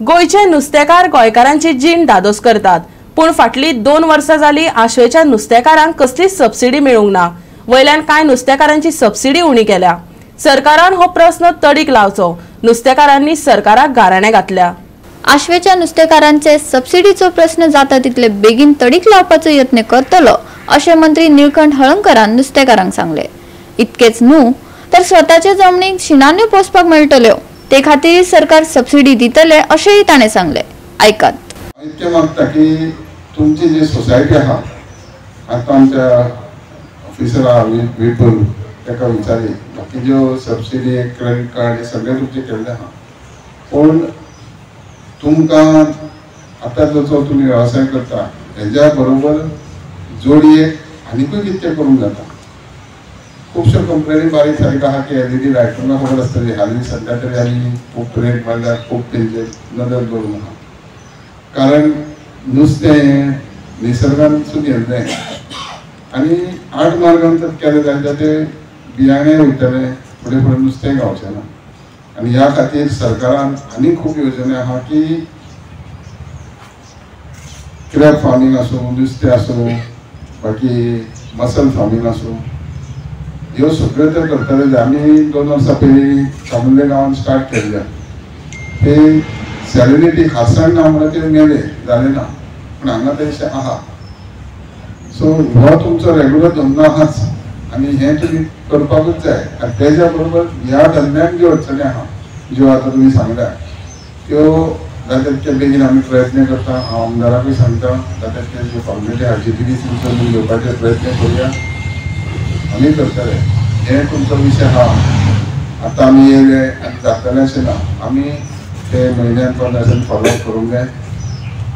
गोंयचे नुस्तेकार गोंयकारांची जीण दादोस करतात. पूण फाटलीं दोन वर्सां जालीं आशवेच्या नुस्तेकारांक कसलीच सबसिडी मेळूंक ना. वयल्यान कांय नुस्तेकारांची सबसिडी उणी केल्या? सरकारान हो प्रस्न तडीक लावचो. नुस्तेकारांनी सरकाराक गाराणें घातल्या. आशवेच्या नुस्तेकारांचे सबसिडीचो प्रश्न जाता तितले बेगीन तडीक लावपाचो यत्न करतलो अशें मंत्री निळकंठ हळंकरान नुस्तेकारांक सांगले. इतकेच न्हू तर स्वताचे जमनीक शिणान्यो पोसपाक मेळटल्यो. ते खातीर सरकार सबसिडी दितले अशेंय ताणें सांगले. ऐकात. इतकें मागता की तुमची जी सोसायटी आहा आतां आमच्या ऑफिसरा आहा ताका विचारी बाकी ज्यो सबसिडी क्रेडिट कार्ड हे सगळें तुमचे केल्ले आहा. पूण तुमकां आतां जो तुमी वेवसाय करता हेज्या बरोबर जोडयेक आनीकूय कितें करूंक जाता. खुबश्यो कंपनी बारीक सारीक आहा की एल ई डी लायट खबर आसतली हालीं सद्या तरी आमी खूब रेट मारल्यार खूब तेंचेर नदर दवरूंक आहा कारण नुस्तें हें निसर्गानसून येल्लें आनी आठ मार्गान तर केलें जाल्यार ते बियाणें वयतलें फुडें फुडें नुस्तें गावचें ना. आनी ह्या खातीर सरकारान आनी खूब योजना आहा की क्रॅप फार्मींग आसूं नुस्तें आसूं बाकी मसल फार्मींग आसूं ह्यो सगळ्यो ते करतले आमी दोन वर्सां पयलीं चामुंडे गांवान स्टार्ट केल्ल्या ते सॅलिनिटी खासाड ना म्हणून ते मेले जाले ना. पूण हांगा तशें आहा. सो हो तुमचो रेगुलर धंदो आहाच आनी हें तुमी करपाकूच जाय आनी तेज्या बरोबर ह्या धंद्यान ज्यो अडचणी आहा ज्यो आतां तुमी सांगल्या त्यो जाता तितके बेगीन आमी प्रयत्न करता. हांव आमदाराकूय सांगता जाता तितके ज्यो कम्युनिटी आहा जी टी डी सी घेवपाचे प्रयत्न करूया. आम्ही करतले हे तुमचो विशय हा. आतां आमी येयले आनी जातलें अशें ना आमी ते म्हयन्यान पंदराच्यान फॉलो करूंक जाय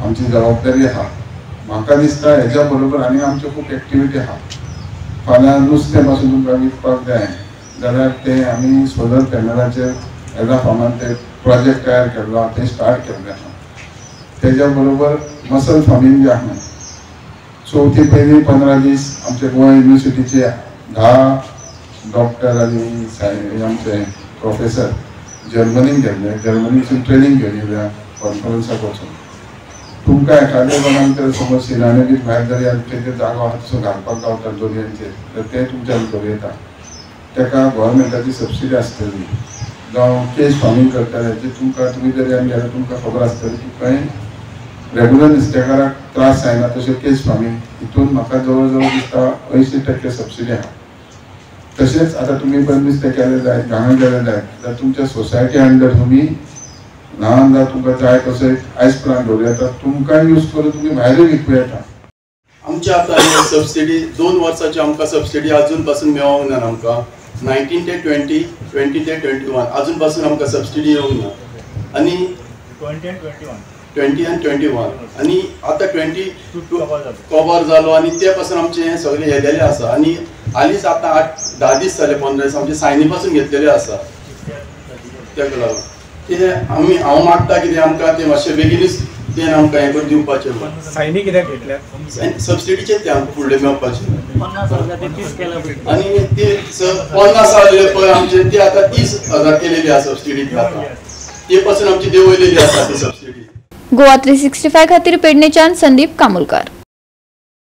आमची जबाबदारी आहा म्हाका दिसता हेज्या बरोबर आनी आमच्यो खूब एक्टिविटी आहा फाल्यां नुस्तें पासून तुमकां विकपाक जाय जाल्यार ते आमी सोलर पॅनलाचेर एका फार्मान ते प्रोजेक्ट तयार केल्लो आहा ते स्टार्ट केल्ले आहा तेज्या बरोबर मसल फार्मींग जे आहा चवथी पयलीं पंदरा दीस आमचे गोंय युनिवर्सिटीचे धा डॉक्टर आनी साय आमचे प्रोफेसर जर्मनीक गेल्ले जर्मनीसून ट्रेनींग घेवन येयल्या कॉन्फरन्साक वचून तुमकां एखाद्या कोणाक तर समज सिनाने बी भायर जरी आमचे जागो आसा तसो घालपाक गावता दोरयांचेर तर ते तुमच्या भितर येता तेका गोवोरमेंटाची सबसिडी आसतली जावं केस फार्मींग करतले जे तुमकां तुमी जरी आमी गेल्यार तुमकां खबर आसतली की खंय रेगुलर नुस्तेकाराक त्रास जायना तशें केस फार्मींग हितून म्हाका जवळ जवळ दिसता अंयशी टक्के सबसिडी आहा. तशेंच आतां तुमी पण नुस्तें केलें जाय घाण केलें जाय जाल्यार तुमच्या सोसायटी अंडर तुमी ल्हान जावं तुमकां जाय तसो एक आयस प्लांट दवरूं येता तुमकां यूज करून तुमी भायरूय विकूं येता आमच्या आतां सबसिडी दोन वर्साची आमकां सबसिडी अजून पासून मेळोंक ना आमकां. नायन्टीन ते ट्वेंटी ट्वेंटी ते ट्वेंटी वन अजून पासून आमकां सबसिडी येवंक ना आनी ट्वेंटी आनी ट्वेंटी वन आनी आतां ट्वेंटी कवर जालो आनी ते पासून आमचे हें सगळें येयलेलें आसा आनी हालींच आतां आठ धा दीस जाले पंदरा दीस आमचे सायनी पासून घेतलेले आसा तेका लागून ते आमी हांव मागता कितें आमकां ते मातशें बेगीनूच तें आमकां हें करून दिवपाचें सायनी कित्याक घेतल्या? सबसिडीचे ते आमकां फुडले मेळपाचे हजार ते तीस केला आणि ते स- पन्नास हजार पळय आमचे ते आता तीस हजार केलेली आसा सबसिडी आता. ते पासून आमची देवयलेली आसा ती subsidy Goa three sixty five खातीर पेडणेच्यान संदीप कामुलकार.